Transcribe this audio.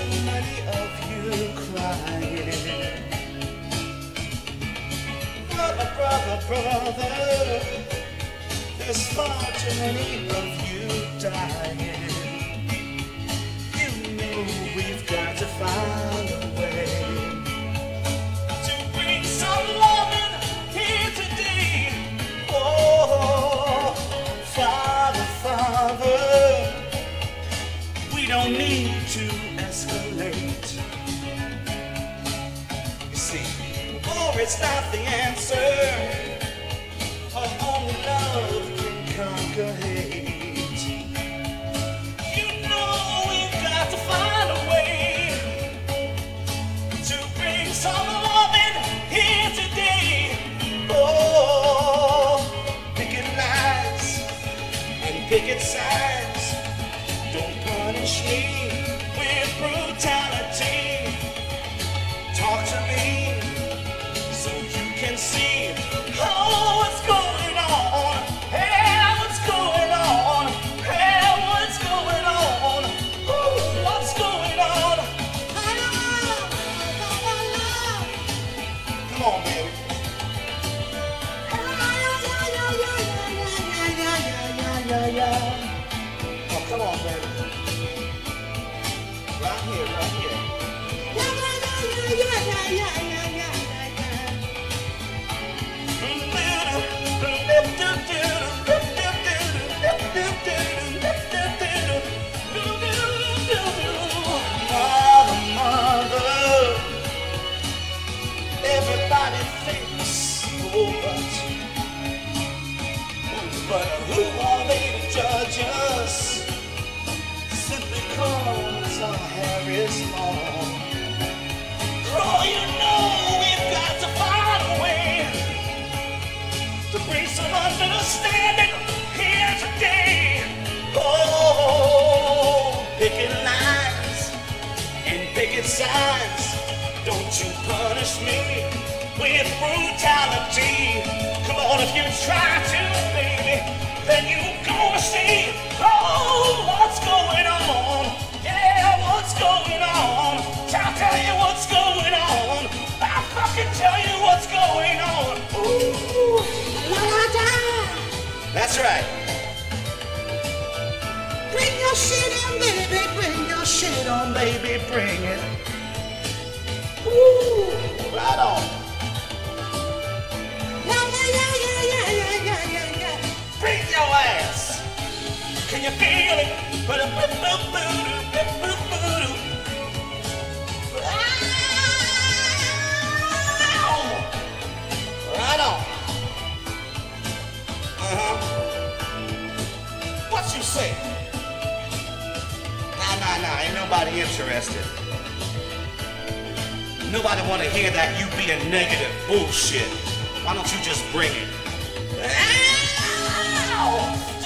too many of you crying. Brother, brother, brother, there's far too many of you dying. Is not the answer. Only love can conquer hate. You know we've got to find a way to bring some loving here today. Oh, picket lines and picket signs. Right here, everybody thinks, but, who are they to judge us? Simply cause you know we've got to find a way to bring some understanding here today. Oh, lines and. Don't you punish me with brutality. Baby. Bring it. Ooh, right on. Bring your ass. Can you feel it? Right on. Uh-huh. What you say? Nah. Ain't nobody interested. Nobody want to hear that you be a negative bullshit. Why don't you just bring it? Ow!